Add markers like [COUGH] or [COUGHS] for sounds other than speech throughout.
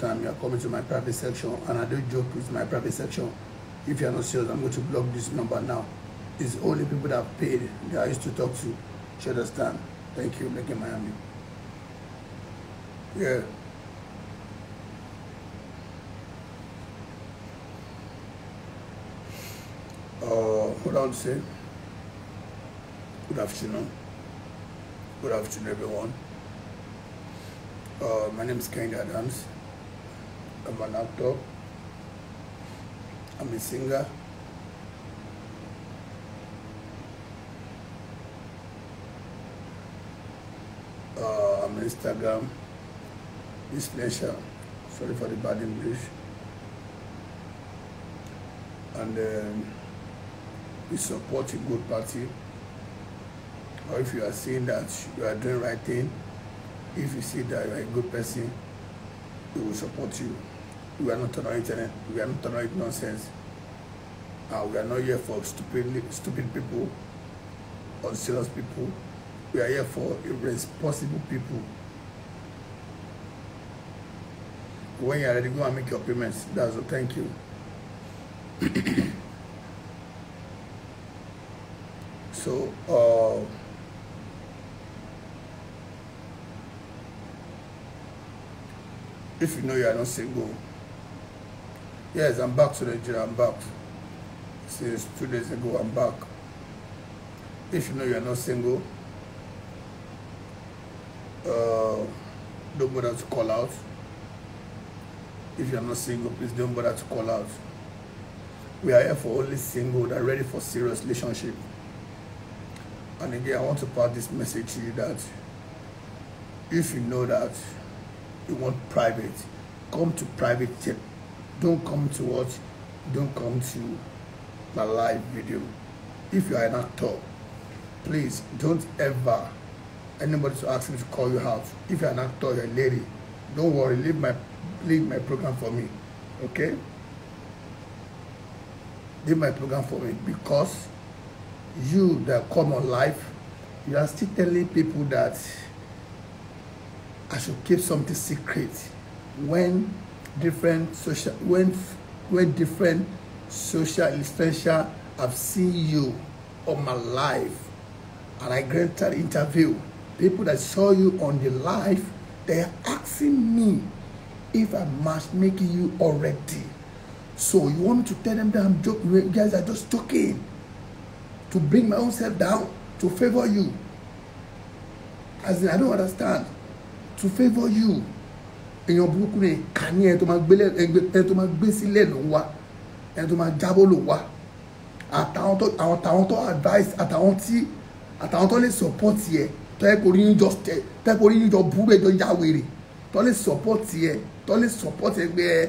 time you are coming to my private section and I don't joke with my private section. If you are not serious, I'm going to block this number now. It's only people that paid that I used to talk to. You understand? Thank you, Making Miami. Yeah. Uh, I would say? Good afternoon. Good afternoon, everyone. Uh, my name is Kenny Adams. I'm an actor. I'm a singer. Uh, I'm Instagram. Displeasure. Sorry for the bad English. And um, we support a good party. Or if you are seeing that you are doing right thing, if you see that you are a good person, we will support you. We are not internet. We are not it nonsense. Uh, we are not here for stupid, stupid people or serious people. We are here for irresponsible people. When you are ready, go and make your payments. That's all. Thank you. [COUGHS] so, uh, if you know you are not single, yes, I'm back to Nigeria. I'm back. Since two days ago, I'm back. If you know you are not single, uh, don't bother to call out. If you are not single, please don't bother to call out. We are here for only single that are ready for serious relationship. And again, I want to pass this message to you that if you know that you want private, come to private tip. Don't come to watch, don't come to my live video. If you are an actor, please don't ever anybody to ask me to call you out. If you're an actor, you're a lady, don't worry, leave my leave my program for me. Okay? Leave my program for me because you that come on live, you are still telling people that I should keep something secret when different social when when different social influencer have seen you on my live and I granted interview. People that saw you on the live, they're asking me if I'm matchmaking you already. So you want me to tell them that I'm joking? You guys are just joking to bring my own self down to favor you. As in, I don't understand. To favor you. èèyàn burúkú ni ìkà ní ẹni tó máa gbé ẹni tó máa gbé sílẹ̀ ló ń wá ẹni tó máa jábọ́ ló wá. Àtàwọn tó advice àtàwọn tí àtàwọn tó lè support yẹ tó yẹ kó rí yín jọ tẹ tó yẹ kó rí yín jọ burú ẹjọ ya wèrè tó lè support yẹ tó lè support ẹ gbé ẹ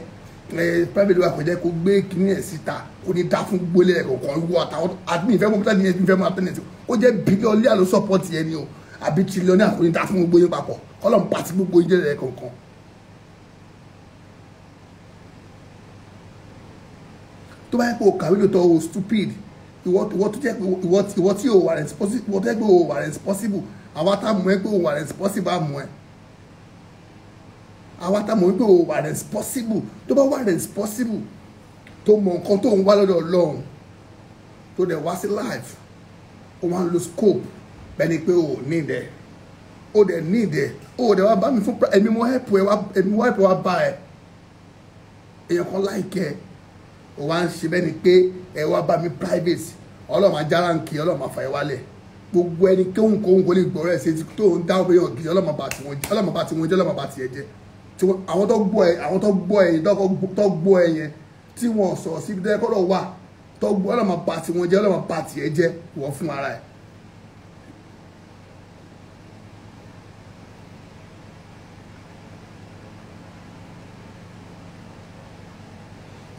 ẹ private wa kò jẹ́ kó gbé kíní ẹ̀ síta kó ní dá fún gbólé ẹ̀ kọ̀ọ̀kan. Wọ àtàwọn admin ìfẹ́ mọ́tò ní ẹ̀fẹ́ mọ́ àtẹnẹ̀tì ó jẹ́ bílíọ̀nù ló support yẹ ni o àbí tírílíọ̀nù àkó ní dá fún gbogbo yín papọ̀. Kọ́lọ́mù pàtí gbogbo yín jẹ́ ẹ̀ kọ̀ọ̀kan. tó bá yẹ pé o kàwé lóòótọ́ o stupid. Ìwọ tó jẹ́ pé ìwọ tí o wà responsible ìwọ tó jẹ́ pé o wà responsible. Àwa tá mọ̀ ẹ́ pé o wà responsible àmọ́ ẹ́. Àwa tá mọ̀ ẹ́ pé o wà responsible. Tó bá wà responsible tó mọ̀ nǹkan tó ń wá lọ́dọ̀ ọlọ́run tó dẹ̀ wá sí life o máa ń lo scope bẹ́ni pé o ní ìdẹ́ o dẹ̀ ní ìdẹ́ o dẹ̀ wá bá mi fún ẹ̀mí mo help ẹ wá ẹ̀mí mo help ẹ wá bá ẹ. Èèyàn kan láìkẹ́ ẹ o wa ń ṣe bẹ́ẹ̀ ni pé ẹ wá bá mi private ọlọ́run ajára ń kí ọlọ́run ẹ wálẹ̀. Gbogbo ẹni kéhùn kóhùn kó lè gbọ́ rẹ̀ ṣe tó ń dáhùn pé gidi ọlọ́run bá tiwọn jẹ́ ọlọ́run bá tiwọn jẹ́ ọlọ́run bá tiẹ̀ jẹ́. Àwọn tó gbọ́ ẹ àwọn tó gbọ́ ẹ tó gbọ́ ẹ yẹn tí wọ́n sọ̀rọ̀ síbi tẹ́ kọ́lọ̀ wà tó gbọ́ ọlọ́run bá tiwọn jẹ́ ọlọ́run bá tiẹ̀ jẹ́ wọ́n fún ara ẹ̀.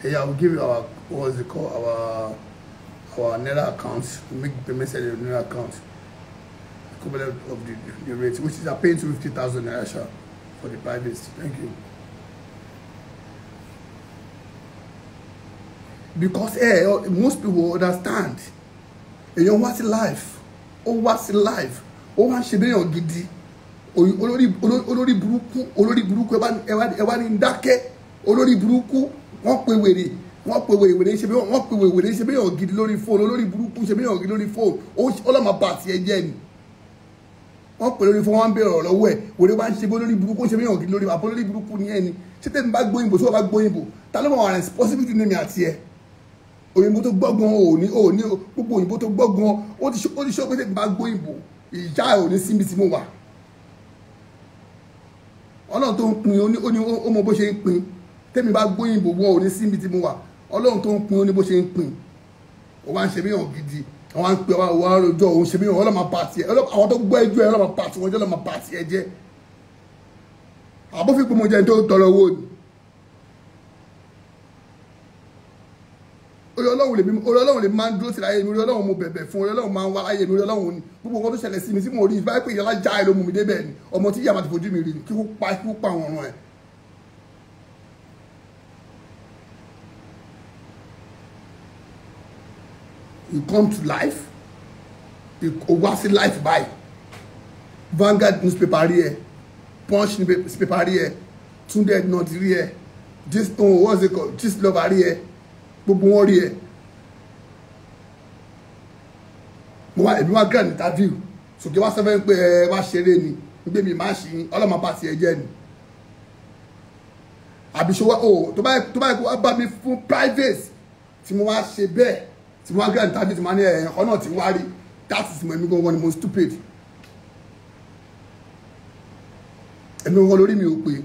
Hey, I will give you our what's it called our our Naira account. Make payments at the Naira account. Equivalent of the, the rate, which is a paying to fifty thousand naira sha, for the private. Thank you. Because eh, most people understand. Èèyàn wá sí life, ó wá sí life, ó wá ń ṣe béèyàn gidi, Oyi- olórí burúkú olórí burúkú ẹ wá- ní dákẹ́ olórí burúkú wọ́n pe wèrè wọ́n pe wèrè wèrè ṣe bí wọ́n pe wèrè wèrè ṣe bí yàn gidi lórí fóònù olórí burúkú ṣe bí yàn gidi lórí fóònù ó ṣe- ọlọ́mọ bá tiẹ̀ jẹ́ ni. Wọ́n pè lórí fún wọn bẹ̀rẹ̀ ọ̀rọ̀ lọ́wọ́ ẹ̀ wòlé wá ń ṣe bí olórí burúkú ṣe bí yàn gidi lórí àbọ̀ olórí burúkú ni ẹni ṣé tẹ́mi bá gbóyìnbó tí wọ́n bá gbóyìnbó ta ló mọ̀ wà responsibility ní mi àti ẹ̀? Òyìnbó tó gbọ́gbọ́n ò ní ò ní gbogbo òyìnbó tó gbọ́gbọ́n ó ti ṣó pé tẹ́mi bá gbóyìnbó ìjà ẹ̀ ò ní síbi tí mo wà. Ọlọ́run tó ń pin ó ní ó ní ó mọ bó ṣe ń pin tẹ́mi bá gbóyìnbó wọ́ ò ní síbi tí mo wà. Ọlọ́run tó ń pin ó ní bó ṣe ń pin ó wá ń ṣe míyàn gidi. Àwọn à ń pè wá rojọ́ òun ṣe míyàn ọlọ́mà pàtì ẹ̀. Àwọn tó gbọ́ ẹjọ́ ẹ̀ ọlọ́mà pàtì wọn jẹ́ ọlọ́mà pàtì ẹ̀ jẹ́. Àbófin pé mo jẹ́ tó tọrọ owó ni. Orí ọlọ́run lèmi orí ọlọ́run lèmi máa ń dúró sí láyé mi. Orí ọlọ́run mo bẹ̀bẹ̀ fún orí ọlọ́run máa ń wá láyé mi. Orí ọlọ́run ni gbogbo nǹkan tó ṣẹlẹ̀ sí mi tí mo rí ìfẹ́ pé ìyá já ẹ ló mú mi débẹ̀ ni. Ọmọ tí ìyá máa ti fojú mi rí ni. Kíkú pa kíkú pa àwọn ọ̀run ẹ̀. You come to life. O wá sí life báyìí. Vanguard newspaper rí ẹ. Punch newspaper rí ẹ. Tunde not rí ẹ. Oh what's it called? This lover rí ẹ. Gbogbo wọn rí ẹ. Mo wá èmi wá grand interview. Sòkè wá sẹ́fẹ́ pé ẹ wá ṣeré ni. Gbé mi máa ṣì ń ọlọ́mọ bá tiẹ̀ jẹ́ ni. Àbíṣọwọ́ o tó bá tó bá kó wá bá mi fún private tí mo wá ṣe bẹ́ẹ̀ tí wá grand interview tí wá ní ẹ̀yàn náà ti wá rí. That is mo èmi gangan ni stupid. Èmi gangan lórí mi ò pé.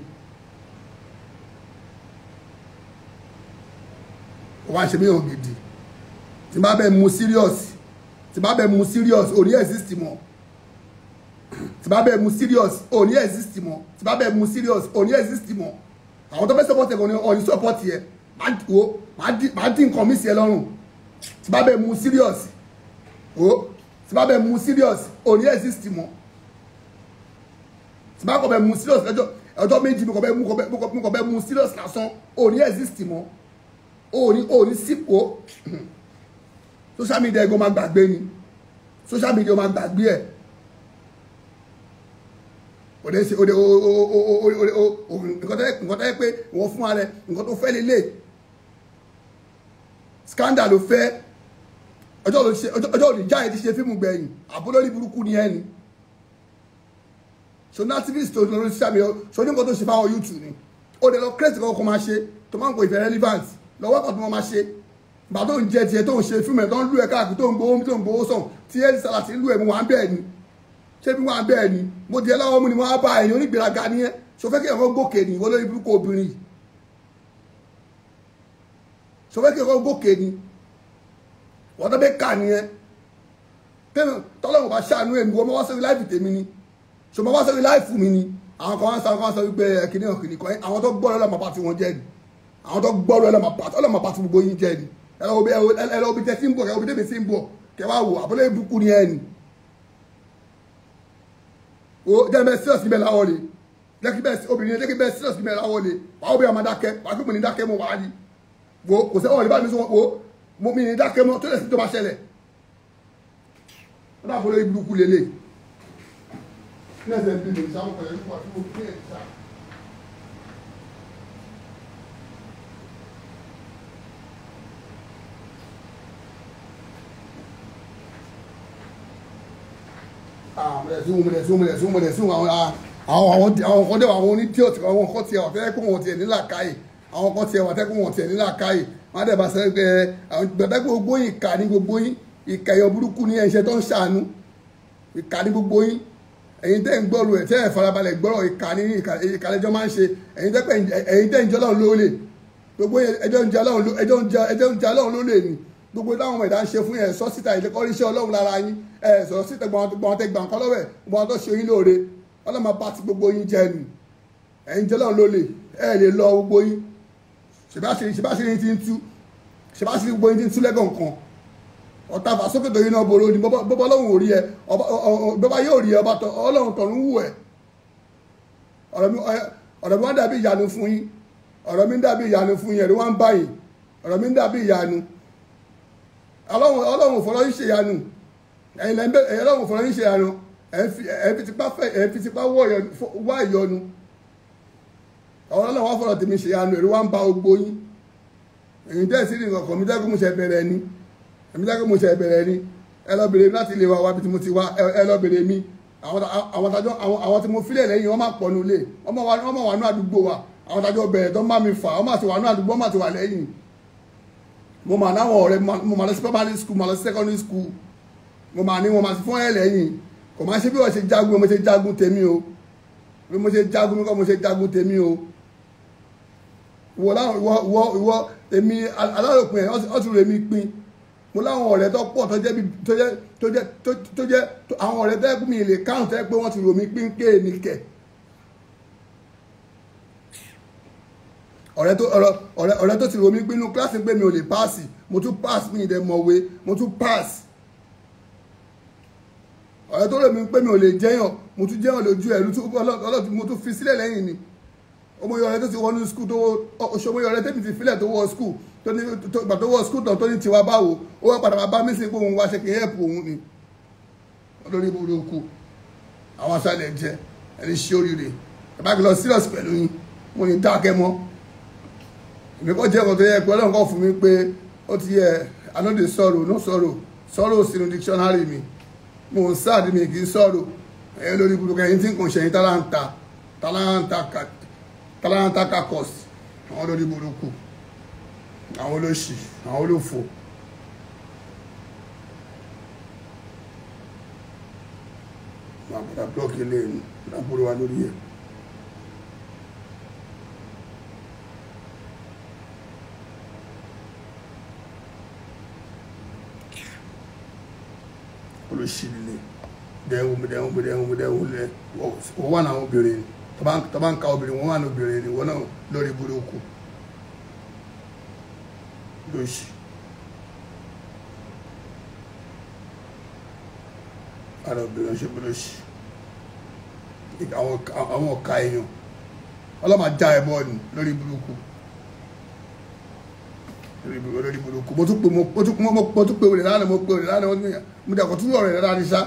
Wá ṣe mí hàn gidi. Tí bá bẹ́ẹ̀ mu serious tí bá bẹ́ẹ̀ mu serious ò ní exist mọ́. Tí bá bẹ́ẹ̀ mu serious ò ní exist mọ́. Tí bá bẹ́ẹ̀ mu serious ò ní exist mọ́. Àwọn tó fẹ́ support ẹ̀ kò ní ọ̀ ní support yẹ máa dín nǹkan mi sí ẹ lọ́rùn tí bá bẹ́ẹ̀ mu serious o tí bá bẹ́ẹ̀ mu serious ò ní exist mọ́. Tí bá kọ̀ bẹ́ẹ̀ mu serious lọ́jọ́ ọjọ́ méjì mo kọ̀ bẹ́ẹ̀ mu kọ̀ bẹ́ẹ̀ mu serious lásán ò ní exist mọ́. Ò ní ò ní sípò social media ẹgbẹ́ máa gbàgbé ni. Social media máa gbàgbé ẹ̀. Òde ṣe òde nǹkan tó yẹ pé wọ́n fún ara ẹ̀ nǹkan tó fẹ́ lélẹ̀ scandal ló fẹ́. Ọjọ́ òní jáde ti ṣe fíìmù gbẹ̀yìn. Àbúlórí burúkú ni ẹni so ní activist tó lórí social media so ní nǹkan tó ṣe fáwọn youtube ni. Ó lè lọ kírètì kọ́kọ́ máa ṣe tó máa ń pè ìfẹ́ relevant. Lọ́wọ́ kan tó máa ṣe. Gbà tó ń jẹ tiẹ̀ tó ń ṣe fíìmù ẹ̀ tó ń lù ẹ̀ káàkiri tó ń gbowó tó ń gbowó sàn tí ẹ̀ sàlà ti ń lù mú wà ń ni. Ṣé bí á bẹ́ẹ̀ ni? Mo di ẹ mú ni wọ́n á bá ẹ̀yìn onígbèraga ni ẹ́. Ṣòfẹ́ kí ẹ̀kọ́ gòkè ni wọ́n lórí burúkú obìnrin yìí ṣòfẹ́ kí ẹ̀kọ́ gòkè ni. Wọ́n tó bẹ́ kà ni ẹ́. Tọ́lọ́mù bá ṣàánú ẹ̀mí wọ́n wá sórí láìfù tèmi ni. Ṣòmọ́ wá sórí láìfù mi ni? Àwọn kan wá sọ àwọn sọ wípé kìnì hàn kìnì kan àwọn tó gbọ́ ọlọ́mọ pàtì wọn jẹ́ ni. Àwọn tó gbọ́ ọlọ́mọ pàtì gbogbo yín jẹ́ ni. Ẹ̀rọ obi tẹ́ sí ń bọ̀ ẹ̀rọ obi tẹ́mi sí ń bọ̀. Kẹwàá wò àbúlé burúkú ni ẹ̀ ni. O jẹ́ bẹ́ẹ̀ serious níbẹ̀ láwọ́ le. Jẹ́kí bẹ́ẹ̀ obìnrin jẹ́kí bẹ́ẹ̀ serious níbẹ̀ láwọ́ le. Wàá ó bí ọmọ dákẹ́ wàá kí wo kò sẹ́wọ̀n ní bá mi sọ wo mo mi ní dákẹ́ mọ́ tó lè sí tó bá ṣẹlẹ̀ wọ́n dàbọ̀ lórí burúkú lélẹ̀ ní ẹsẹ̀ bí mi sáwọn pẹ̀lú ìfọ̀ àti mo kí ẹ̀ sá. àwọn kan dẹ̀ àwọn onídìí ọ̀tí àwọn kan tiẹ̀ wà fẹ́ kó wọn tiẹ̀ nílà káyè àwọn kan tiẹ̀ wà kó wọn tiẹ̀ nílà káyè wọn á dẹ̀ bá sẹ́ pé àwọn gbẹ̀dẹ́ gbogbo yín ìkà ní gbogbo yín. Ìkà ẹ̀yọ burúkú ní ẹ̀ṣẹ̀ tó ń ṣàánú. Ìkà ní gbogbo yín. Ẹ̀yin tẹ́ ń gbọ́rù ẹ̀ tẹ́ ẹ̀ farabalẹ̀ gbọ́rọ̀ ìkà ní ìkà lẹ́jọ́ máa ń ṣe. Ẹ̀yin tẹ́ ń jẹ́ ọlọ́run lólè. Gbogbo ẹjọ́ ń jẹ́ ọlọ́run lólè ni. Gbogbo táwọn ẹ̀dá ń ṣe fún yẹn sọ síta ìlẹ́kọ́ iṣẹ́ ọlọ́run lára yín. Ẹ̀ sọ síta gbọ́n tẹ gbà nǹkan lọ́wọ́ ẹ̀ gbọ́n tó ṣe yín lóore. Ọlọ́mọ bá ti gbogbo yín jẹ nù ẹ̀yin jẹ́ ọlọ́run lólè. Ẹ̀ lè lọ gbogbo yín ṣèbáṣirí ti ń tú. Ṣèbáṣirí gbogbo ti ń tú lẹ́gàn kan. Ọ̀tá fàsókè tó yín náà boro ni. Bọ́bá ọlọ́run ò rí ẹ. Bọ́bá yóò rí ẹ. Ọba ọlọ́run tọ̀run wù ẹ. Ọ̀rọ̀ mi wọ́n dàbí ìyanu fún yín. Ọ̀rọ̀ mi ń dàbí ìyanu fún yín. Ẹ̀rí wọ́n ń báyìí ọ̀rọ̀ mi ń dàbí ìyanu. Ọlọ́run fọlọ́ yín ṣe ìyanu. Ẹ̀yin ọlọ́run fọlọ́ yín ṣe ìyanu. Ẹ fi tipa wá ìyọnu àwọn ọlọ́run wá fọ̀rọ̀ tèmi ṣe àánú èrò wá ń ba ogbó yín. Èyí tẹ́ sí nǹkan mi tẹ́ kó mo ṣe bẹ̀rẹ̀ ni. Èmi tẹ́ kó mo ṣe bẹ̀rẹ̀ ni. Ẹ lọ bèrè láti lè wá wábi tí mo ti wá ẹ lọ bèrè mi. Àwọn tajọ àwọn tí mo filẹ̀ lẹ́yìn wọ́n máa pọ̀ máa wà wọ́n máa wà ní àdúgbò wa. Àwọn tajọ bẹ̀rẹ̀ tó ń bá mi fà wọ́n máa ti wà ní àdúgbò wọ́n máa ti wà lẹ́yìn. Mo máa náwọn ọ̀rẹ́ mo máa lọ sí primary school máa lọ sí secondary school. Mo máa ní wọn máa ti fún ẹ lẹ́yìn. Kò máa ṣe bí wọ́n ṣe jagun mo ṣe jagun tèmi o. Bí mo ṣe jagun mi kọ́ mo ṣe jagun tèmi o ìwọ láwọn ìwọ ìwọ ìwọ èmi aláròpin ẹ̀ ọ̀tún rẹ̀ mi pin mo láwọn ọ̀rẹ́ tó pọ̀ tó jẹ́ tó jẹ́ tó jẹ́ tó jẹ́ àwọn ọ̀rẹ́ tẹ́ mi lè káwọn tẹ́ pé wọ́n ti rò mí pín ké mi kẹ̀. ọ̀rẹ́ tó ọ̀rẹ́ ọ̀rẹ́ tó ti rò mí pín inú kíláàsì pé mi ò lè páàsì mo tún páàsì mi ìdẹ mọ̀wé mo tún páàsì. ọ̀rẹ́ tó rò mí pé mi ò lè jẹ́yàn mo tún jẹ́yàn lójú ẹ̀ ọlọ́tún mo tún fi sílẹ̀ lẹ́yìn ni ọmọ yọrẹ tó ti wọnú skul tó ọmọ yọrẹ tẹ́mi ti filẹ̀ tó wọ skul tó ní gbà tó wọ skul tó ní tiwa báwo ó wá padà máa bá mí sí òun wá ṣe kì í hẹ́pù òun ni. Olórí burúkú àwọn aṣáálẹ̀ jẹ ẹni ṣe oríire. Ẹ bá lọ serious pẹ̀lú yín mo ní dákẹ́ mọ́. Èmi kọ́ jẹ́ ọ̀tọ̀ yẹ pé ọlọ́run kọ́ fún mi pé ó ti yẹ I no dey sorrow no sorrow. Sorrow sínú dictionary mi. Mo ń sáàdì mi kì í sorrow. Ẹ lórí burúkú ẹyin tí nǹkan ṣẹyìn tálántà kálánátà kakọs àwọn olórí burúkú àwọn olóṣì àwọn olófò máa padà blọọkì lẹ́nu lábúrò wa lórí ẹ̀. Olóṣì líle dẹ́hùn dẹ́hùn dẹ́hùn dẹ́hùn lẹ́ wọ́n wà náà obìnrin. ni tọ́ba ń ka obìnrin wọn wà ní obìnrin wọn náà lórí burúkú. Lóṣì ara obìnrin ṣe lóṣì àwọn ọ̀ka èèyàn. Ọlọ́mà já ẹ̀ bọ́ọ̀nù lórí burúkú. Lórí burúkú mo tún pè mo tún mo tún pè òrè lánàá mo pè òrè lánàá mo dẹ̀ kọ́ tún ọ̀rẹ́ rẹ̀ láti sá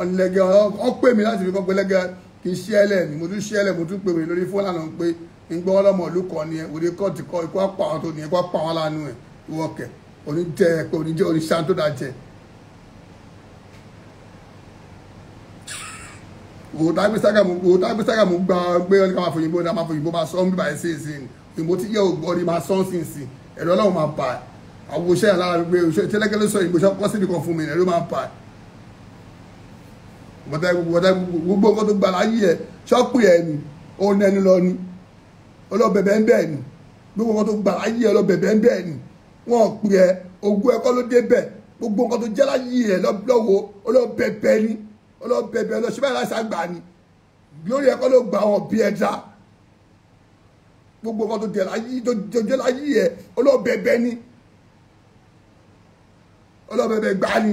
ọ̀nlẹ̀gẹ̀ ọ̀ pè mí láti fi kọ́ pé lẹ́gẹ̀ẹ́ kì í ṣe ẹlẹ ni mo tún ṣe ẹlẹ mo tún pè mí lórí fóònù àná pé ń gbọ́ ọlọ́mọ ìlú kan ni ẹ òde kọ́ọ̀tì kọ́ ikú apá àwọn tó ní ikú apá àwọn lánàá ẹ ìwọ kẹ oníjẹ ẹ pé oníjẹ oníṣà tó dáa jẹ. wò tágbé sága mo gba pé ọ̀nì ká máa fòyìnbó ní a máa fòyìnbó máa sọ ọ́n bíbá ẹ̀ sí ìsìn ìbò tí yẹ ògbọ́ ni máa sọ ọ́n sí ìsìn ẹ̀rọ ọlọ́run máa bà àwọn òṣèlú alára gbé tẹ́lẹ̀kẹ́ ló sọ ìbò ṣọ́ kọ́ síbi kan fún mi ẹ̀rọ máa bà gbogbo nǹkan tó gbà láyé ẹ ṣọ́pù ẹ ni òun ẹni lọ ni ọlọ́bẹ̀bẹ̀ ń bẹ̀ ni gbogbo nǹkan tó gbà láyé ẹ ọlọ́bẹ̀bẹ̀ ń bẹ̀ ni wọ́n pè ẹ ogún ẹ̀kọ́ ló dé bẹ̀ gbogbo nǹkan tó jẹ́ láyé ẹ lọ́wọ́ ọlọ́bẹ̀bẹ̀ ni ọlọ́bẹ̀bẹ̀ ọlọ́ṣẹ́ báyìí láṣà gbà ni lórí ẹ̀kọ́ ló gbà wọn bí ẹja gbogbo nǹkan tó jẹ́ láyé ẹ ọlọ́bẹ̀bẹ̀ ni ọlọ́bẹ̀bẹ̀ gbà ni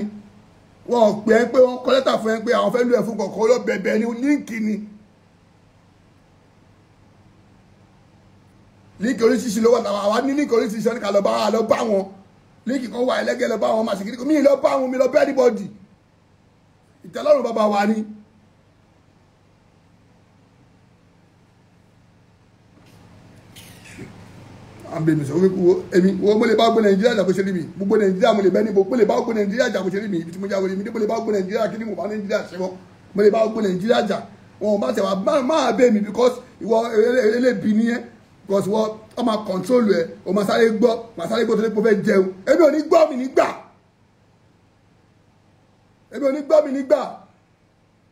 wọn pè é pé wọn kọ lẹ́tà fún ẹ pé àwọn fẹ́ lù ẹ fún kọ̀ọ̀kan ló bẹ̀bẹ̀ ní líǹkì ni. Líǹkì oríṣiríṣi ló wà náà àwa ní líǹkì oríṣiríṣi ọ̀nìkà lọ bá wa lọ bá wọn. Líǹkì kan wà ẹlẹ́gẹ́ lọ bá wọn kiri mi lọ bá wọn mi lọ bá anybody. Ìtẹ́lọ́rùn bàbá wa ni. À ń bẹ mi sọ wo èmi wo mo lè bá gbé nàìjíríà jà bó ṣe rí mi gbogbo nàìjíríà mo lè bẹ níbo mo lè bá gbé nàìjíríà jà bó ṣe rí mi ibi tí mo jà wọlé mi mo lè bá gbé nàìjíríà kí ni mo bá nàìjíríà ṣe wọn mo lè bá gbé nàìjíríà jà wọn bá tẹ̀ wá máa bẹ mi because ìwọ elébi nìyẹn because ìwọ ọ máa control ẹ o máa sáré gbọ́ máa sáré gbọ́ tó lè pọ̀ fẹ́ jẹun èmi ò ní gbọ́ mi nígbà èmi ò ní gbọ́ mi nígbà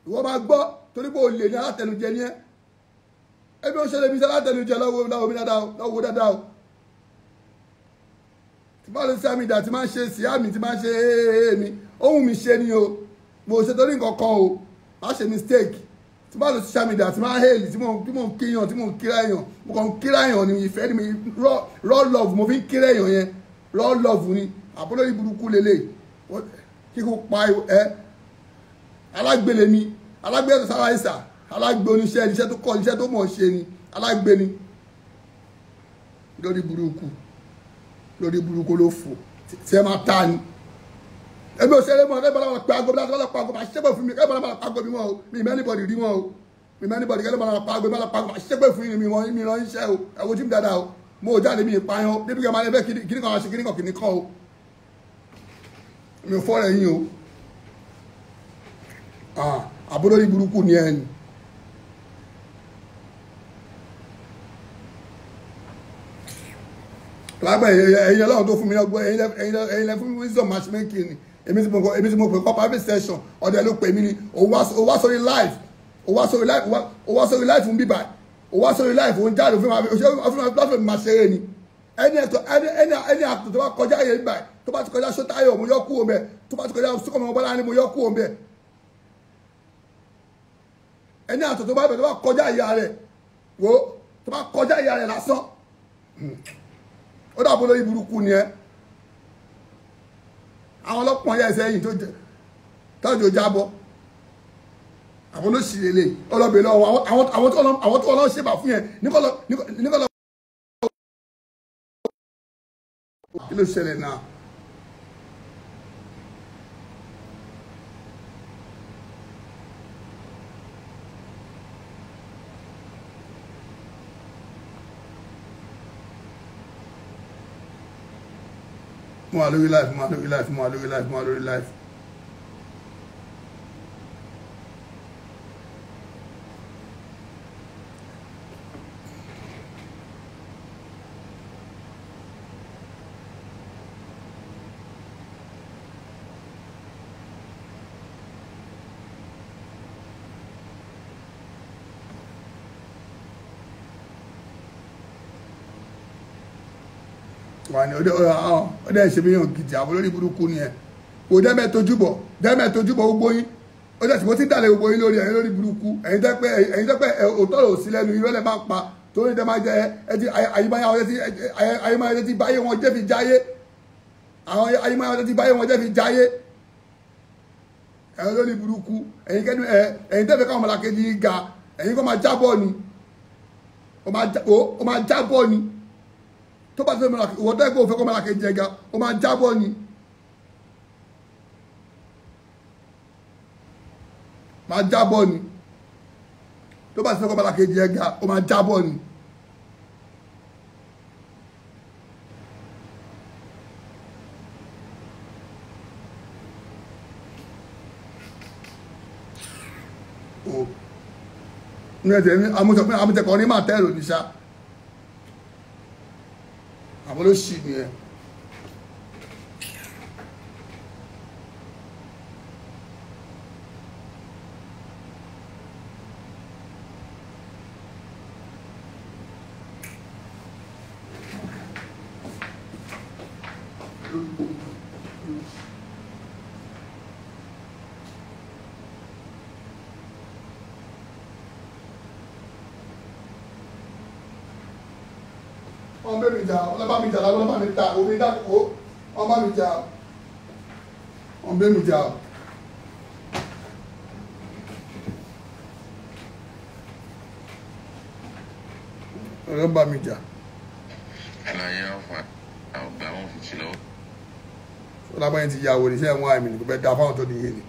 ìwọ máa gbọ́ torí pé o lè ní alátẹnujẹ ní ẹ èmi ò ṣẹlẹ̀ mi sí alátẹnujẹ lọ́wọ́ dáadáa o tí bá lè sẹ́mi dà tí máa ń ṣe síá mi tí máa ń ṣe ee mi? Ohun mi ṣe ni o. Mo ṣe torí nǹkan kan o. Má ṣe mistake. Tí bá lè sẹ́mi dà tí máa ń hèlì tí mo ń kíyàn tí mo ń kíra èèyàn mo kàn ń kíra èèyàn ni ìfẹ́ ni raw love mo fi ń kíra èèyàn yẹn. Raw love ni. Àbúrò yìí burúkú lélẹ̀ kíkó pa ẹ alágbélé mi alágbélé sára ìsà. Alágbé oníṣẹ́ iṣẹ́ tó kọ́ iṣẹ́ tó mọ̀ ṣe ni. Alágbé ni. Lórí burúkú lórí burúkú ló fò. Ẹ máa ta ni? Ẹbí òṣèré mọ ẹbí ọlọ́mọ pa ago bí ọlọ́mọ pa ago máa ṣẹ́gbẹ̀ fún mi ẹbí ọlọ́mọ ago mi wọn o mi ìmọ̀ anybody rí wọn o. Mi ìmọ̀ anybody ẹbí ọlọ́mọ pa ago bí ọlọ́mọ pa ago máa ṣẹ́gbẹ̀ fún mi wọn mi ràn iṣẹ́ o. Ẹ̀wọ̀ tí mi dáadáa o. Mo ò jáde mi ìpayàn o. Débi kí ẹ máa lẹ́fẹ̀ẹ́ kíní kan ṣe kíní kan kíní kan o. Mi ò fọ́ rẹ̀ yín o. Àbúrò ní burúkú ni ẹni. Lágbà ẹ̀yin ọlọ́run tó fún mi ọgbọ́n ẹ̀yin lẹ fún mi wisdom matchmaking. Ni èmi tí mo kọ èmi tí mo pè kọ́ private session ọ̀dọ̀ ló pè mí ni òun wá sórí live òun wá sórí live òun wá sórí live fún bíbá òun wá sórí live òun jáde òfin òfin platform máa ṣeré ni. Ẹni ẹ̀tọ́ ẹni ẹni ẹni àtọ̀ tó bá kọjá yẹn báyìí tó bá ti kọjá sótáyọ̀ mo yọ kú òun bẹ̀ tó bá ti kọjá sókòmọ̀ bọ́lá ni mo yọ kú òun bẹ̀ ẹni àtọ̀ tó bá bẹ̀ tó bá kọjá ìyá rẹ̀ wo tó bá kọjá ìyá rẹ̀ lásán ó dàbò lórí burúkú ni ẹ. Àwọn ọlọ́pàá yẹ ẹsẹ̀ yìí tó tọ́jú àwọn olóṣèlú lè ọlọ́bẹ̀ lọ́wọ́ àwọn tó ọlọ́run ṣèbà fún yẹn níkọ́lọ́ kí ló náà. Mo wà lórí life mo wà lórí life mo wà lórí life mo wà lórí life. wà ní ọdẹ ọdẹ ṣe mi yàn gidi àwọn olórí burúkú ni ẹ. Kò dẹ́mẹ̀ tojúbọ̀ dẹ́mẹ̀ tojúbọ̀ gbogbo yín. Ó dẹ̀ tí mo ti dàlẹ̀ gbogbo yín lórí ẹ̀yin lórí burúkú. Ẹ̀yin tẹ́ pé ẹ̀yin tẹ́ pé òótọ́ lò sí lẹ́nu irọ́ lẹ̀ máa pa. Torí tẹ́ máa jẹ wọn ti àyímáyà ti báyé wọn jẹ́ fi jáyé àwọn wọn ti báyé wọn jẹ́ fi jáyé ẹ̀yin lórí burúkú ẹ̀yin kẹ́nu ẹ̀yin tẹ́ fẹ́ káwọn ọmọlàkejì ga ẹ̀yin kọ́ máa jábọ̀ ni ó máa jábọ̀ ni tó bá fẹ́ mọ́ra ìwọ́n tẹ́gbẹ́ òfẹ́ kọ́ mọ́ra kejì ẹ̀ga ó máa jábọ́ ni. Máa jábọ́ ni. Tó bá fẹ́ kọ́ mọ́ra kejì ẹ̀ga ó máa jábọ́ ni. ní ẹ̀jẹ̀ ní amútẹ̀kọ́ ní máa tẹ́rù ní sá 我的信念。Jà bá mi jà láwọn bá mi ta omi dákòó bá mi jà wọn bẹ mi jà. bá mi jà. àlàyé ọ̀fà àgbà wọn fi ti lọ́wọ́. ọlábàáyé ti ya wòlé iṣẹ́ wọn àmì nìkan bẹ́ẹ̀ da fáwọn tó nìyẹn ni.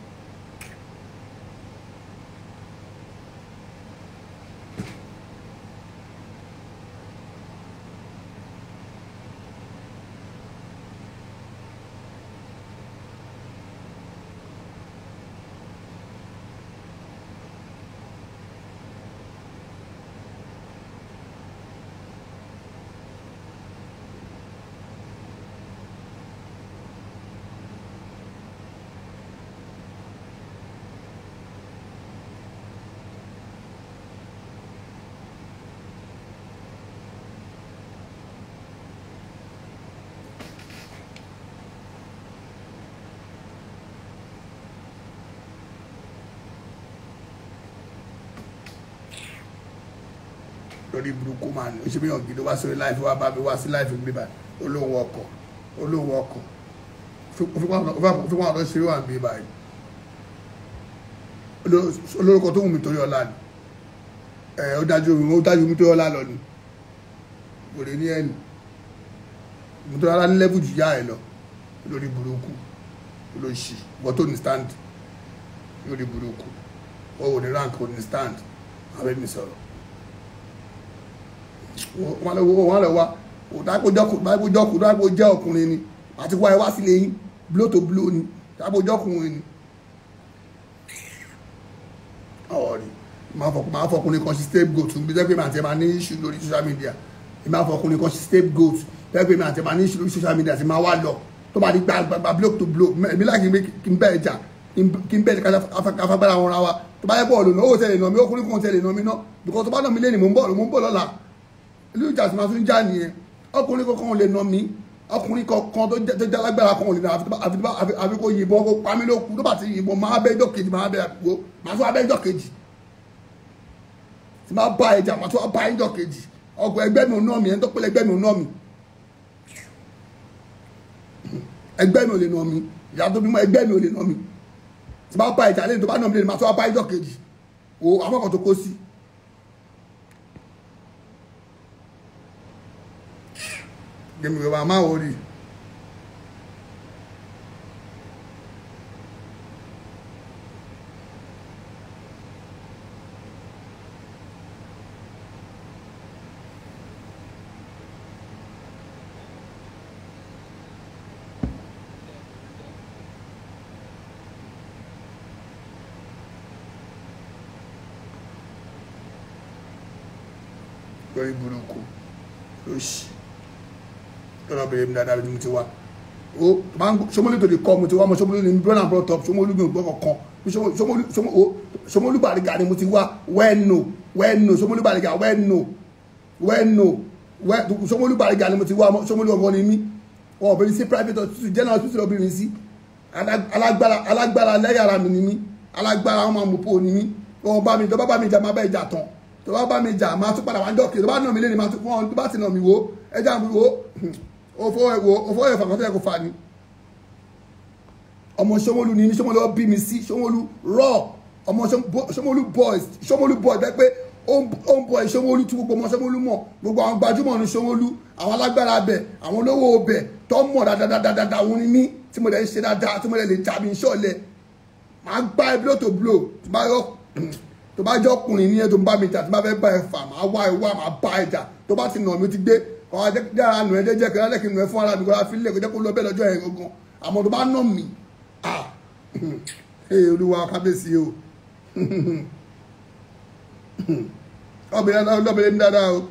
Lórí burúkú máa ní oṣù mìíràn gidi wá sórí láìfi wá bá mi wá sí láìfi gbé báyìí. Olówó ọkọ̀ olówó ọkọ̀. Òfin wọn lọ ṣeré wà bí báyìí. Olórúkọ tó wù mí torí ọlá ni. Ẹ ó dájú omi ó dájú omi torí ọlá lọ ni. Kò lè ní ẹnì mo torí ọlá ní lẹ́bù jù yá ẹ lọ. Lórí burúkú. Ló ṣì wọ́n ní stand. Lórí burúkú. Wọ́n ò ní rank ò ní stand? Ẹni sọ̀rọ̀ wọ́n lọ wá. Dákójọ́kù dákó jẹ́ ọkùnrin ni. Àti wá ẹ wá sílé yín blow to blow ni. Dákójọ́kùnrin ni. Rí. Máa fọkùnrin kan sí scapegoat bí jẹ́ pé màá tẹ́ máa ní issue lórí social media. Máa fọkùnrin kan sí scapegoat jẹ́ pé màá tẹ́ máa ní issue lórí social media ti máa wá lọ. Tó bá di gba blow to blow èmi láì kí n bẹ́ẹ̀ jà kí n bẹ́ẹ̀ káfagbára wọn ra wa. Tó bá yẹ bọ́ọ̀lù náà ó tẹ̀lé nà mí ọkùnrin kan tẹ̀lé nà mí náà because tó bá nà mí lé ní mò ń bọ̀ mò ń bọ̀ lọ́la ìlú ìjà tí máa tún já nìyẹn. Ọkùnrin kankan lè nà mí. Ọkùnrin kankan tó jẹ́ alágbára kan lè nà àfi kó yìnbọn kó pa mí ló kú tó bá ti yìnbọn máa bẹ́ ẹjọ́ kejì máa bẹ́ àpò. Máa tún abẹ́ ẹjọ́ kejì. Tí máa bá ẹjà máa tún bá ẹjọ́ kejì. Ọkọ̀ ẹgbẹ́ mi ò ná mi ẹni tó pẹ́lẹ́ ẹgbẹ́ mi ò ná mi ẹgbẹ́ mi ò lè nà mí. Ìyá tó bímọ ẹgbẹ́ mi ò lè nà mí. Tí máa bá ẹjà lẹ́yìn tó bá nà mí lẹ́yìn máa tún bá ẹjọ́ kejì. Àwọn kan tó kó sí. Yorùbá máa wò rí lórí burúkú lóṣì lọ́nà bẹ̀rẹ̀ mi dáadáa ni mo ti wá. O máa ń sọmọlú tó lè kọ́ mo ti wá mo sọmọlú ní brọ́nà brought up sọmọlú mi ò gbọ́ kankan. Sọmọlú bàrígà ni mo ti wá. Wẹ́ẹ̀nù wẹ́ẹ̀nù sọmọlú bàrígà wẹ́ẹ̀nù wẹ́ẹ̀nù sọmọlú bàrígà ni mo ti wá sọmọlú ọ̀gọ́ ni mí. Wọn ò bẹ̀rẹ̀ sí private hospital general hospital obìnrin sí. Alágbára alágbára lẹ́yàrá mi ni mí. Alágbára ọmọ àmupò ni mí. Wọn bá mi tó bá bá mi jà máa bá ìjà tán. Tó bá bá mi jà máa tún padà wá ń dọ̀kì tó bá nà mí lé ní máa tún fún ọ tó bá nà mí wo ẹja mi wo òfò ẹ̀wò òfò ẹ̀fà kan tó yẹ kó fa ni. Ọmọ Ṣómólú ni Ṣómólú ọ bí mi sí Ṣómólú rọ. Ọmọ Ṣómólú boys Ṣómólú boys bẹ́ẹ̀ pé ó ń bọ̀ Ṣómólú tí gbogbo ọmọ Ṣómólú mọ̀. Gbogbo àwọn gbajúmọ̀ ní Ṣómólú àwọn alágbára bẹ̀ àwọn olówó bẹ̀ tó mọ̀ dáadáa òun ni mí tí mo lè ṣe dáadáa tí mo lè lè jà mí ṣọ̀lẹ̀ máa gbá ẹ blow to blow tó bá jọ ọkùnrin ní ẹ tó ń bá mi jà tó bá fẹ́ bá ẹ fà máa wá ẹ wá máa bá ẹ jà. Tó bá ti nà mí ti gbé ọ̀hún ajẹ́ ara nù ẹ jẹ́jẹ́ kí lálẹ́ kí nù ẹ fún ara mi kó la fi lè kó jẹ́ kó lọ bẹ́ẹ̀ lọ́jọ́ ẹ̀ gangan. Àmọ́ tó bá nà mí ah ee olúwa kábíyèsí o. Ọbẹ̀rẹ̀ náà lọ́bẹ̀rẹ̀ ní dáadáa o.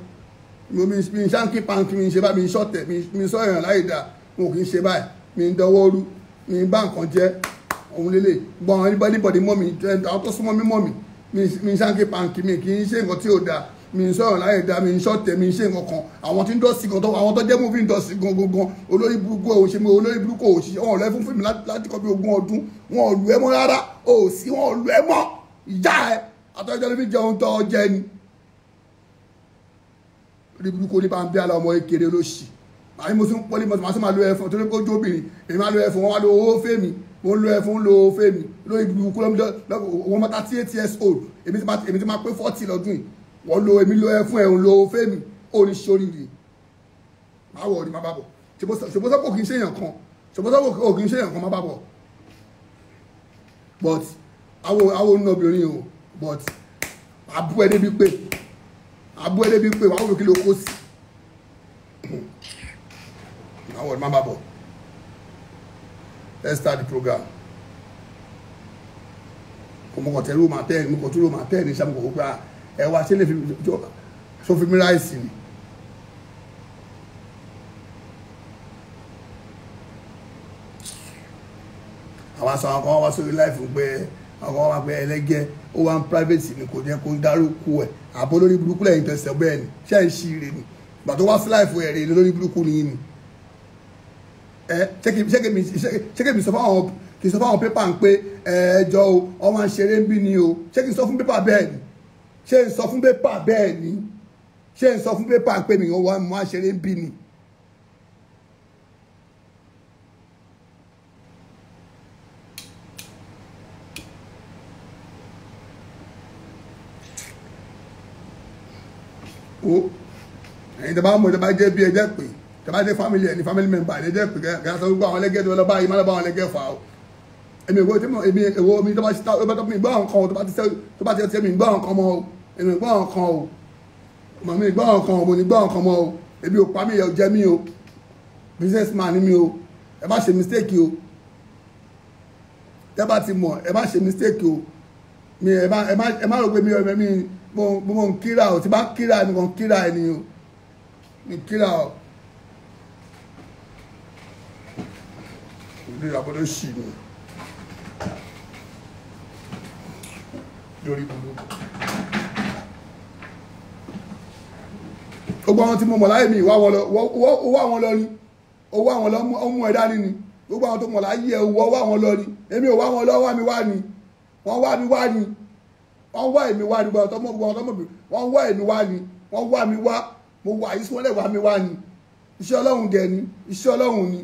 Mi ń ṣáǹkì pàǹkì mi ń ṣe báyìí mi ń ṣọ̀tẹ̀ mi ń sọ èèyàn láì dáa. Mo kì í ṣe báyìí. Mi ń dọwọ́ rú mi ń bá nǹkan jẹ́. Òun lélẹ̀ gbọ́n anybody mọ́ mi àwọn tó súnmọ́ mi mọ́ mi mi ń ṣáǹkì pàǹkì mi kì í ṣe nǹkan tí ò dáa mi ń sọ̀rọ̀ láyé dá mi ń ṣọ̀tẹ̀ mi ń ṣe nǹkan kan. Àwọn tí ń dọ̀sí gan àwọn tó jẹ́ ń dọ̀sí gan gan gan. Olórí burúkú ò ṣe mi olórí burúkú ò ṣe wọn ò lẹ́ fún fíìmù láti kọ́ bí ogún ọdún. Wọn ò lù ẹ́ mọ́ rárá. Ò sí wọn ò lù ẹ́ mọ́. Ìyá ẹ àtọ́jọ́ ló fi jẹun tó jẹ ni. olórí burúkú ní bá ń bí àlọ́ ọmọ ekele lóṣì. Àyè mo tún pọ́lí mọ́tò máa tún máa lo ẹ̀fọn torí pé ojú obìnrin èmi máa lo ẹ̀fọn wọn wá lo owó fèmí mo ń lo ẹ̀fọn lo fèmí lórí burúkú lọ́mọdé wọn mọ́ta tí eight years old. Èmi ti máa pé forty lọ́dún yìí wọ́n lo èmi lo ẹ̀fún ẹ̀hún lo fẹ́mi. Ní rè máa wọ̀ ọ́ ní má bàbọ̀ ṣòbọ́sọ́pọ̀ kì í ṣèyàn kan. Ṣòbọ́sọ́pọ̀ kì í ṣèyàn kan má bàbọ̀ but awo awo nínú obìnrin o. But abú ẹ débi pé abú ẹ débi pé wàá wò kí ló kó sí. Máa wọ̀ ọ́ ní má bàbọ̀ let's start the program. Kò mọ̀ kọ̀ tẹ́ ló máa tẹ́ ẹ̀ mọ̀ kọ̀ tó ló máa tẹ́ ẹ̀ ní sàmùkọ̀ gbogbo ẹ wá sílẹ̀ tó fi mí ráìsì ni. àwọn aṣọ àwọn kan wá sórí láìfù pé àwọn kan wá pé ẹlẹ́gẹ́ ó wá ń private ni kò jẹ́ kó dárúkọ ẹ̀ àbọ̀ lórí burúkú lẹ́yìn tẹ̀sẹ̀ bẹ́ẹ̀ ni ṣé ń ṣí ire ni ìgbà tó wá sí láìfù ẹ̀ rè lórí burúkú ni ni. ẹ ṣé kí mi sọ fáwọn kì í sọ fáwọn pépà ń pé ẹjọ́ o ọmọ àṣẹrẹ́ ń bí ni o ṣé kì í sọ fún pépà bẹ́ẹ̀ ni ṣé ń sọ fún pépà bẹ́ẹ̀ ni ṣé ń sọ fún pépà pé mi ò wá mọ́ àṣẹrẹ́ ń bí ni. o ẹ̀yin tó bá mọ̀ tó bá jẹ́ bí ẹ jẹ́ pé tó bá jẹ́ family ẹ̀ ní family member ẹ̀ jẹ́ pé kí a sọ gbogbo àwọn ẹlẹ́gẹ́ tó lọ báyìí má lọ bá àwọn ẹlẹ́gẹ́ fà o èmi ìwé tí mo èmi omi tó bá ti tó mi gbọ́ nǹkan o tó bá ti tó bá ti ẹ̀ mi gbọ́ nǹkan mọ́ o. Èmi gbọ́ nǹkan o. Màmí mi gbọ́ nǹkan o mo ní gbọ́ nǹkan mọ́ o. Èmi ò pa mí ẹ̀ jẹ́ mi o. Business man ni mi o. Ẹ má ṣe mistake o. Tẹ́ bá ti mọ̀ ẹ má ṣe mistake o. Mi ẹ má ẹ má ẹ má rò mi ò mi mo mo ń kíra o. Tí bá kíra mi kàn kíra ẹni o. Mi kíra o. ìlú ìyàbọ̀dọ̀ ṣì ni lórí burúkú. gbogbo àwọn tí mo mọ̀ láyé mi ìwà wọn lọ owó àwọn lọ ni. Owó àwọn lọ mú ẹ dání ni gbogbo àwọn tó mọ̀ láyé ẹ owó owó àwọn lọ ni. Èmi ò wá wọn lọ wá mi wá ni. Wọ́n wá mi wá ni. Wọ́n wá èmi wá ni. Gbọ́dọ̀ tọ́mọ̀ gbọ́dọ̀ tọ́mọ̀ bí wọ́n wá èmi wá ni. Wọ́n wá mi wá. Mo wà yìí sọ́lẹ̀ wá mi wá ni. Iṣẹ́ ọlọ́run dẹ̀ ni iṣẹ́ ọlọ́run ni.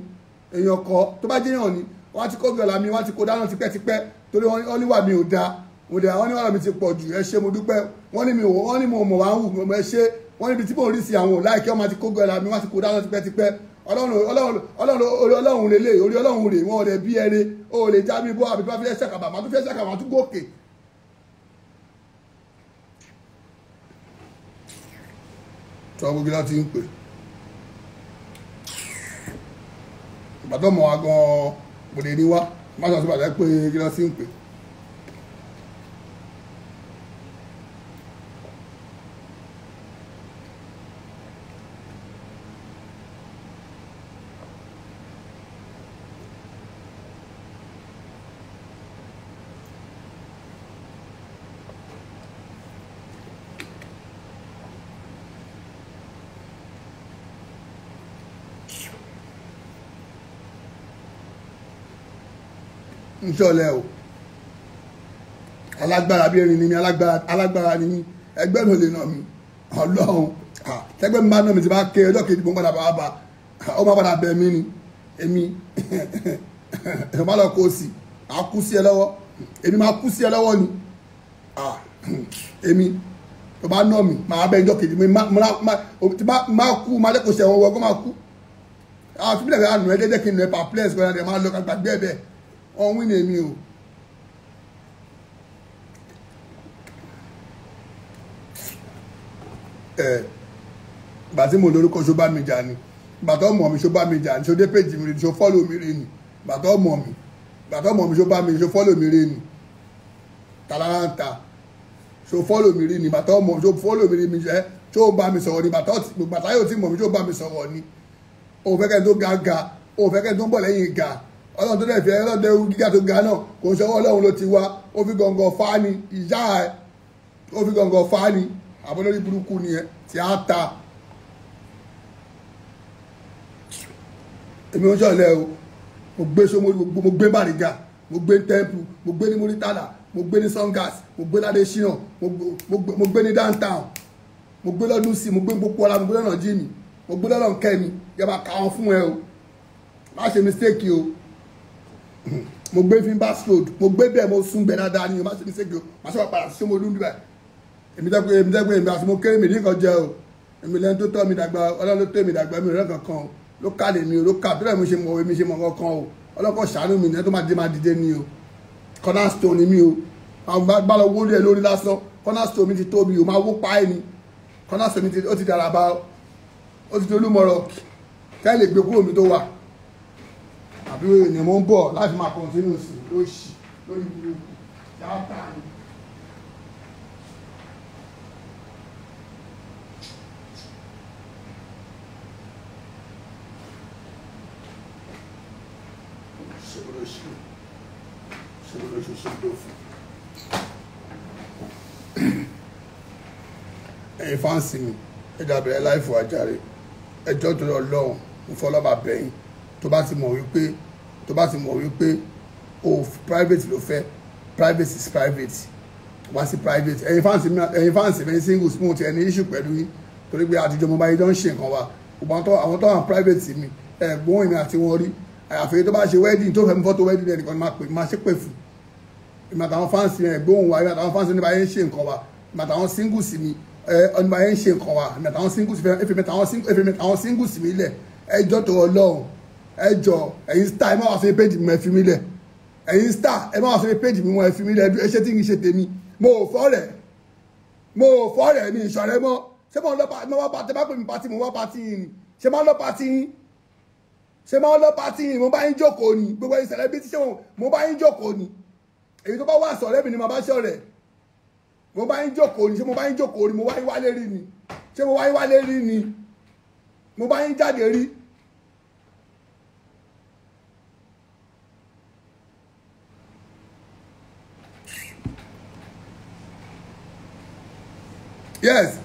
Èèyàn kọ́ tó bá jẹ́yàn ni wọ́n ti kó gọ̀là mi wọ́n ti kó dáná tipẹ́tipẹ́ torí wọ́n níwà mi ò dáa mo dẹ̀ wọ́n níwà mi ti pọ̀ jù. Ẹ ṣé mo dúpẹ́. Wọ́n ní mi ò wọ́n ní mo mọ̀ wá ń wù mo ẹ ṣé. Wọ́n níbi tí mo rí sí àwọn láìkí wọ́n ti kó gọ̀là mi wọ́n ti kó dáná tipẹ́tipẹ́. Ọlọ́run ọlọ́run ọlọ́run lélẹ̀ orí ọlọ́run rè wọ́n rẹ̀ bí ẹrẹ o lè já mi bọ́ àbí bá fẹ́ ṣàkàbà màá tún fẹ́ ṣàkàbà màá tún gòkè. tí wọ́n gbogbo láti ń pè. Ìbàdàn mọ̀ wá gan-an kò lè ní wá. Má sọ sí bàtà pé kí lọ́ sí ń pè. Nsọlẹ o? Alágbára bí erin ni mi alágbára ni mi ẹgbẹ́ mi ò lè nà mí. Ọlọ́run tẹ́gbẹ́ mi bá nà mí ti bá ké ọjọ́ kejì mo padà bá bá. Ọ má padà bẹ̀ mí ni. Èmi [LAUGHS] ẹ̀ má lọ kó o sì. Á kú sí ẹ lọ́wọ́. Èmi máa kú sí ẹ lọ́wọ́ ni. Èmi tó bá nà mí máa bẹ ọjọ́ kejì. Má kú má dẹ́kun sẹ̀wọ̀n wọ́n kó má kú. Lẹ́fẹ̀ẹ́ àná ẹ jẹ́jẹ́ kí n pa place kọ́ra ẹ máa lọ gbàgbé ẹ bẹ́ẹ̀ wí ní èmi o. Gbà tí mo lórúkọ ṣó bá mi jà ni. Bàtọ́ ọmọ mi ṣó bá mi jà ni. Ṣó dé péjì mi rí ni ṣó fọ́lò mi rí ni. Bàtọ́ ọmọ mi bàtọ́ ọmọ mi ṣó bá mi ṣó fọ́lò mi rí ni. Ta ṣó fọ́lò mi rí ni. Bàtọ́ ọmọ ṣó fọ́lò mi rí mi ṣe ṣó bá mi sọ̀rọ̀ ni. Bàtà yóò tí mọ̀ mi ṣó bá mi sọ̀rọ̀ ni. Òun fẹ́ kẹ́ tó ga ga òun fẹ́ kẹ́ tó ń bọ̀ lẹ́yìn ga ọlọ́run tó dẹ̀ fi ẹlọ́dẹ ewu gíga tó ga náà kò ń sọ́wọ́ ọlọ́run ló ti wá ó fi gọ̀ǹgọ̀ fá ni ìyá ẹ̀ ó fi gọ̀ǹgọ̀ fá ni àbọ̀lórí burúkú ẹ tí a ta èmi ń sọ̀lẹ̀ o mo gbé Ṣómólú mo gbé Bàrígà mo gbé Tẹ́ḿpù mo gbé ní Múrítàlà mo gbé ní Sọ́ngàs mo gbé ládé ṣíyàn mo gbé ní downtown mo gbé lọ́dún sí mo gbé gbogbo ọlá mo gbé lọ́nà jíìmì mo gbé lọ́nà kẹ́mi yẹ bá ka wọn fún ẹ o má ṣe mistake o mo gbé Finbas road mo gbé bẹ́ẹ̀ mo sún bẹ́ẹ̀ dáadáa ni o má ṣe mistake o má ṣe wà padà sí Ṣómólú níbẹ̀. Èmi dẹ́ pé èmi dẹ́ pé èmi àti mo kéré mi ní nǹkan jẹ o. Èmi lẹ́nu tó tọ́ mi dàgbà ọlọ́run ló tó mi dàgbà mi rẹ̀ kankan o. Ló ká lè mi o ló ká bí mi ṣe mọ̀ mi ṣe mọ̀ kankan o. Ọlọ́kọ̀ ṣàánú mi ní tó máa dé máa dìde ni o. Cornerstone ni mi o. Àwọn bá lọ wọlé lórí lásán. Cornerstone mi ti tóbi o máa wó pa ẹ ni. Cornerstone mi ti ó ti dára bá ó ti dolú mọ̀rọ̀ kẹ́ lè gbé kúrò mi tó wà àbí ènìyàn mo ń bọ̀ láti máa continue sí lóṣì lórí burúkú. Yàtà ni. ẹ̀yin fáǹsì mi ẹ dàbẹ̀rẹ̀ láìfò àjàre ẹjọ́ tó lọ lọ́hùn mo fọlọ́ba bẹ̀yìn tó bá ti mọ̀ wípé tó bá ti mọ̀ wípé o private ló fẹ́ private is private. Wá sí private. Ẹ̀yin fáǹsì mi ẹ̀yin fáǹsì mi singles mo ti ẹni issue pẹ̀lú yín torí pé àtijọ́ mo bá yín tó ń ṣe nǹkan wa. Àwọn tó wà private mi ẹ̀gbọ́n èmi àti wọn rí. Àyàfi tó bá ṣe wedding tó fẹ́ mi fọ́tò wedding ẹnìkan máa ṣe pè fún. Ìmọ̀ àtàwọn fáǹsì mi ẹ̀gbọ́n wa ìmọ̀ àtàwọn fáǹsì mi bá yẹn ń ṣe nǹkan wa. Ìmọ̀ àtàwọn singles mi ọ̀nìmọ̀ yẹn ń ṣe nǹkan wa. Ìmọ̀ àtàwọn singles mi àwọn singles mi lẹ̀. Ẹjọ́ tó ọlọ́run ẹjọ́ ẹ̀yin style máa wá sí péjì mi lẹ̀. Ẹ̀yin star ẹ máa sọ pé péjì mi ẹ fi mí lẹ́dú ẹ ṣe tí kì í ṣe tèmi. Mo ò fọ́ rẹ̀. Mo ò fọ́ rẹ̀ mi ìṣọ̀rẹ́ mọ́. Ṣé mo lọ pa mo wá pa tẹ bá pè mí pati mo wá pati yìí ni. Ṣé máa lọ pati yìí ṣé máa lọ pati yìí mo bá yín jókòó ni. Gbogbo ẹ̀yin celebrity ṣé mo bá yín jókòó ni? Èyí tó bá wà sọ̀rẹ́ mi ni mo bá ṣọ̀rẹ́ mo bá yín jókòó ni. Ṣé mo bá yín jókòó ni? Mo wá yín wálé rí ni. Ṣé mo wá yín wálé rí ni? Mo bá yín jáde rí. Yes.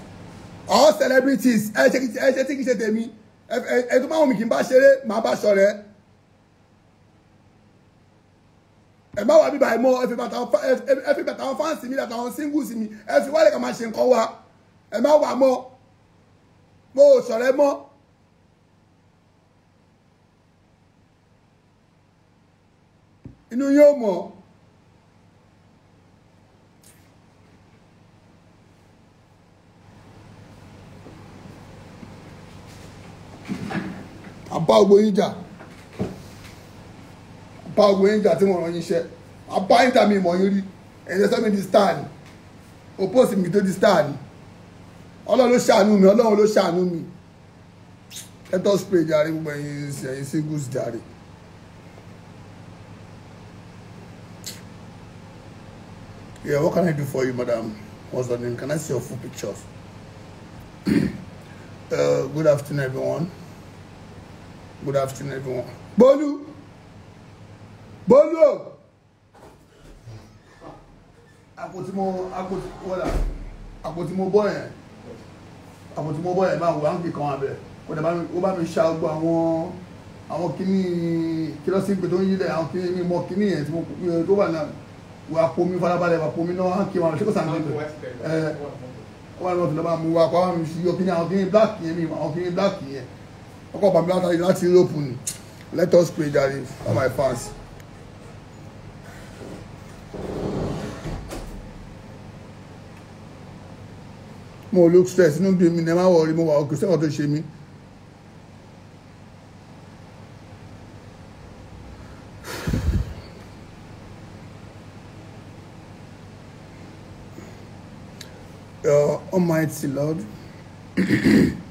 All celebrities ẹ ṣe tí kì í ṣe tèmi. Ẹ tó máa wù mí kí n bá ṣeré màá bá ṣọ̀rẹ́. Ẹ má wà bíbá ẹ mọ ẹ fi bàtà àwọn fáǹsì mi àtàwọn singles mi ẹ fi wálé ká máa ṣe nǹkan wa. Ẹ má wà mọ́. Mo ò ṣọ̀rẹ́ mọ́. inú yóò mọ̀ àbá ògbó yín jà àbá ògbó yín jà tí wọ́n rán yín iṣẹ́ àbá yín tàmí ìmọ̀ yín rí ẹ̀yẹ sẹ́mi di star ni opposite mi tó di star ni ọlọ́run ló ṣàánú mi ọlọ́run ló ṣàánú mi let us jàre gbogbo ẹ̀yin ẹ̀yin singles jàre. Yeah, what can I do for you, madam? What's your name? Can I see your full pictures? [CLEARS THROAT] uh, good afternoon, everyone. Good afternoon, everyone. Bolu! Bolu! Àpótí mo àpótí wọ́dà àpótí mo bọ́ yẹn àpótí mo bọ́ yẹn máa wọ áńkì kan abẹ kò dẹ̀ ó bá mi ṣá gbọ́ àwọn àwọn kíní kílọ́sì pé tó ń yí lẹ̀ àwọn kíní mi mọ kíní yẹn tí mo tó wà náà wà pomi farabalẹ̀ wà pomi náà áńkì wọn ṣé kò sàn lẹ́nu ẹ̀ wọ́n lọ́ọ́ fi lọ́ọ́ bá mu wá kó àwọn mi yọ kíní black yẹn mi àwọn kíní black yẹn ọkọ̀ bàbá láti láti Europe ni let us pray jare for my fans. mo look stress inú bí mi ní ẹ má wọrí mo wà òkè sẹ́wọ̀n tó ṣe mí. [SIGHS] Uh, Almighty Lord, [CLEARS THROAT]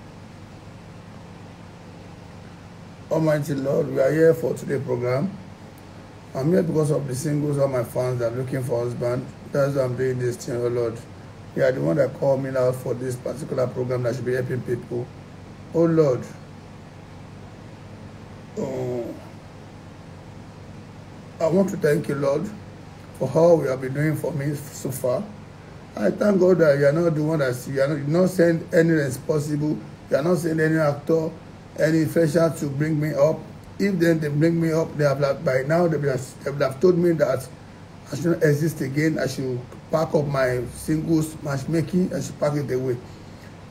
Almighty Lord, we are here for today's program. I'm here because of the singles of my fans that are looking for husband. That's why I'm doing this thing, oh Lord. You are the one that called me out for this particular program that should be helping people. Oh Lord. Oh, I want to thank you, Lord, for all you have been doing for me so far. I thank God that you are not the one that you are not, not send any responsible, you are not send any actor, any fresher to bring me up. If then they bring me up, they have like, by now they have, they would have told me that I should not exist again. I should pack up my singles matchmaking. I should pack it away.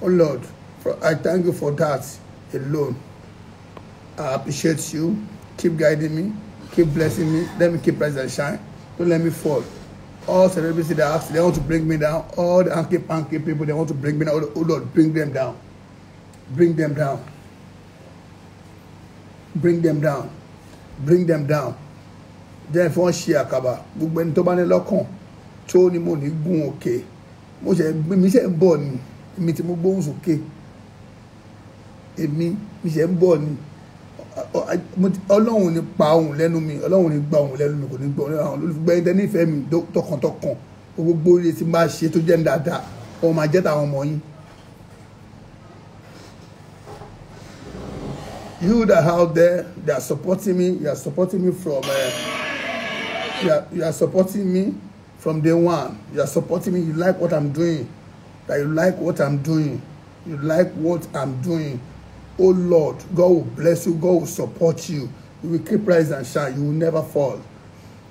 Oh Lord, for, I thank you for that alone. I appreciate you. Keep guiding me. Keep blessing me. Let me keep rise and shine. Don't let me fall. All celebrities that ask, they want to bring me down. All the anky panky people, they want to bring me down. Oh Lord, bring them down. Bring them down. Bring them down. Bring them down. fi wọ́n ṣe àkàbà. Gbogbo ẹni tó bá ní lọ́kàn tó ní mo ní gún òkè. Mo ṣe mi ṣe ń bọ̀ ni. Èmi tí mo gbóhùn sókè. Èmi mi ṣe ń bọ̀ ni. Ọlọ́run ní pa ohùn lẹ́nu mi. Ọlọ́run ní gba ohùn lẹ́nu mi. Kò ní gbọ́ lẹ́nu àwọn olùfẹ́ gbẹ́yìn tẹ́ nífẹ̀ẹ́ mi tọkàntọkàn gbogbo ilé tí bá ṣe tó jẹ́ ní dáadáa ọmọ máa jẹ́ tàwọn ọmọ yín. You that out there, they are supporting me. You are supporting me from. Uh, you, are, you are supporting me from day one. You are supporting me. You like what I'm doing. That you like what I'm doing. You like what I'm doing. Oh Lord, God will bless you. God will support you. You will keep rise and shine. You will never fall.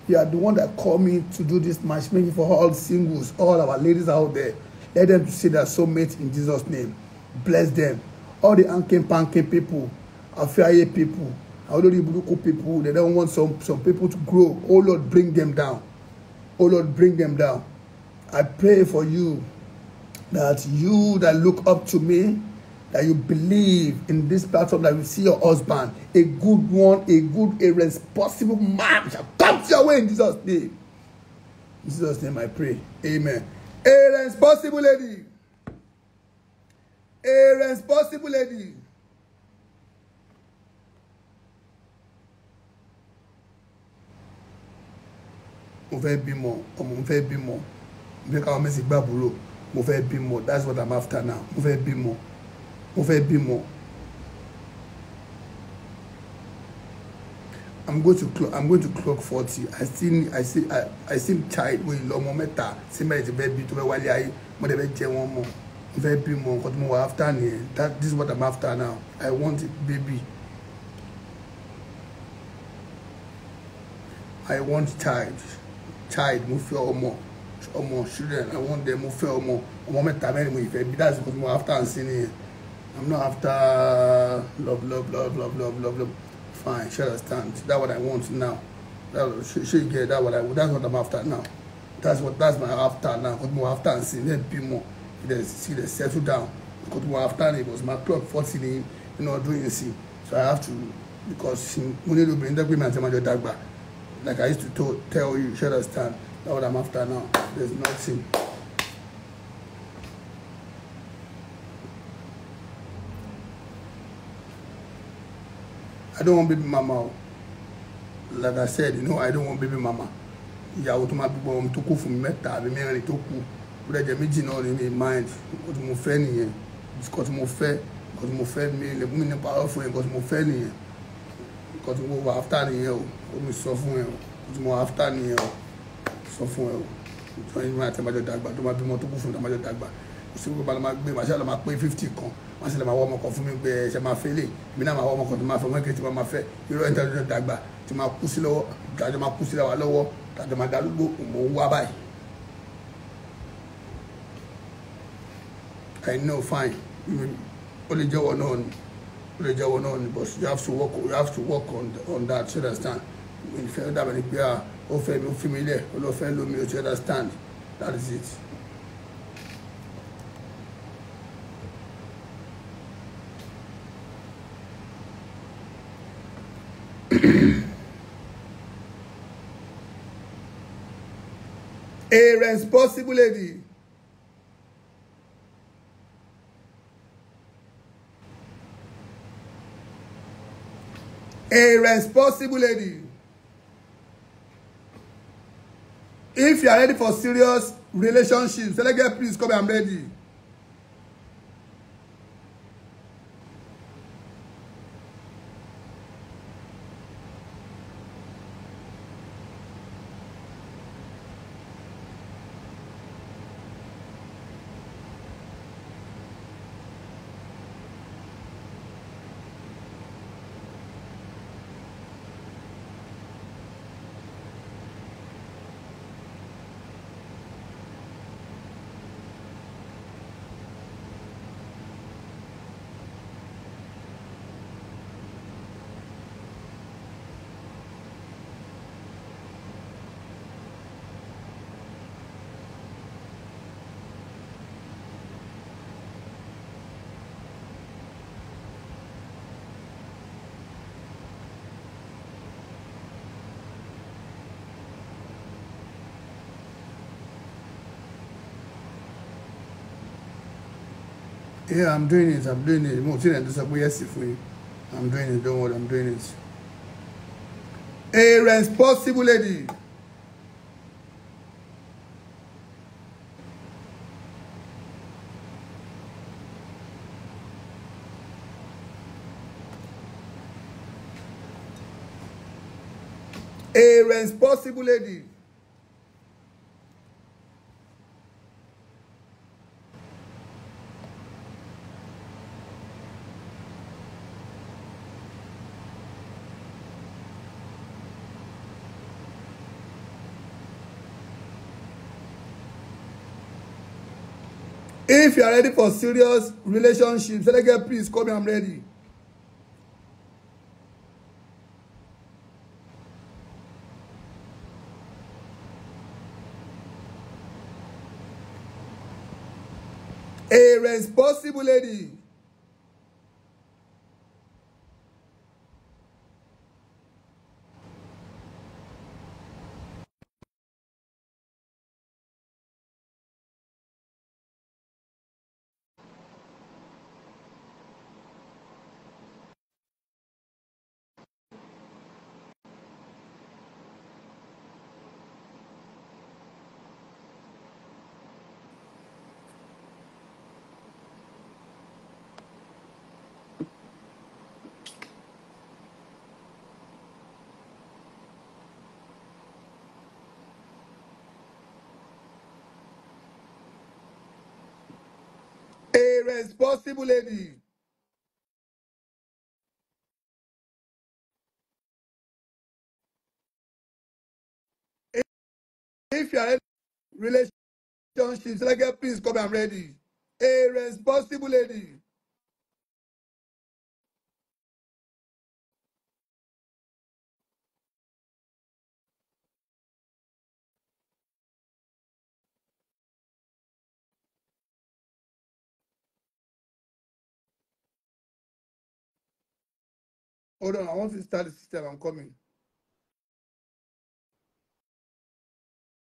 You are the one that called me to do this matchmaking for all singles, all our ladies out there. Let them see their soulmate in Jesus' name. Bless them. All the anking panking people, affair people, olórí burúkú people, they don't want some, some people to grow. Oh Lord, bring them down. Oh Lord, bring them down. I pray for you that you that look up to me, that you believe in this platform that you see your husband, a good one, a good, a responsible man shall come to your way in Jesus' name. In Jesus' name I pray. Amen. A responsible lady. A responsible lady. Mo fẹ́ bímọ ọmọ mo fẹ́ bímọ mo fẹ́ káwọn mẹ́sì gbàbúrò mo fẹ́ bímọ that's what i'm after now mo fẹ́ bímọ mo fẹ́ bímọ. I'm going to clock i'm going to clock forty. I still i still i, I still child wey lọ ọmọ mẹ́ta sí mẹ́rin ti fẹ́ bí tó fẹ́ wálé ayé. Mo dẹ̀ fẹ́ jẹ wọn mọ́. Mo fẹ́ nǹkan tí mo wà after nìyẹn. That this is what i'm after now. I want a baby. I want child child mo fẹ́ ọmọ ọmọ children i want them mo fẹ́ ọmọ ọmọ mẹ́ta mẹ́rin mo ìfẹ́ bí that's because mo after and sin nìyẹn. I'm not after love love love love love love love. Fine shall I stand that's what i want now. That she she get that what i that's what i'm after now. That's what that's my after now. Because mo after and sin then bímọ then see the settle down. Because mo after it was my clock forty ní inú ọdún yìí sí so i have to because mo nílò obìnrin dẹ́gbẹ́ mi àti ọmọdé dàgbà like I used to to tell you, you should understand. That's what I'm after now. There's nothing. I don't want baby mama. Like I said, you know, I don't want baby mama. Ìyàwó tó máa bí gbọ́ ọmọ tó kú fún mẹ́ta àbí mẹ́rin tó kú. Ó dẹ̀ jẹ́ méjì náà ní mi mind. Nǹkan tí mo fẹ́ nìyẹn. Nǹkan tí mo fẹ́. Nǹkan tí mo fẹ́ mi lè mú mi nípa fún yẹn. Nǹkan tí mo fẹ́ nìyẹn. Nǹkan tí mo wà after nìyẹn o. Ó mi sọ fún ẹ o. Mo after nìyẹn o. Sọ fún ẹ o. Wọn yìí máa tẹ máa jọ dàgbà tó máa bímọ tó kù fún mi tó máa jọ dàgbà. Sí gbogbo àlọ́ máa gbé màá ṣe àlọ́ máa pé fifty kan. Wọ́n sì lè máa wọ́ ọmọ fún mi pé ẹ̀ṣẹ̀ máa fẹ́ lè èmi náà máa wọ́ ọmọ tó máa fẹ́ ọmọ kékeré wọ́n máa fẹ́. Irú ẹ̀ ń tẹ́lẹ̀ dàgbà tí máa kú sí lọ́wọ́ tàjọ máa kú sí lọ́wọ́ lọ́wọ́ tàjọ máa darúgbó mò ń wá báyìí. I know fine. Ó lè jẹ́wọ́ náà ni. Ó lè jẹ́wọ́ náà ni but you have to work you have to work on, on that you understand ìfẹ́ dàbẹ̀ ni pé ó fẹ́ mi ó fi mi lẹ̀ ó lọ fẹ́ lómi ó ti understand. That is it. [CLEARS THROAT] a responsible lady. A responsible lady if you are ready for serious relationship selege please come i'm ready yeah i'm doing it i'm doing it. Mo ti rẹ̀ yẹ́sì fún yín. I'm doing it don't worry i'm doing it. A responsible lady. A responsible lady if you are ready for serious relationship selege please call me i'm ready. A responsible lady A responsible lady. If you are in relationships, like please come I'm ready. A responsible lady. Hold on, I want to start the system. I'm coming.